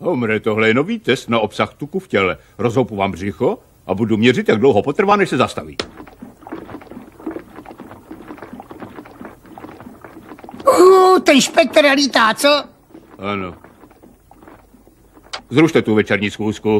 Homre, tohle je nový test na obsah tuku v těle. Rozhoupu vám břicho a budu měřit, jak dlouho potrvá, než se zastaví. Uh, ten špek lítá, co? Ano. Zrušte tu večerní schůzku.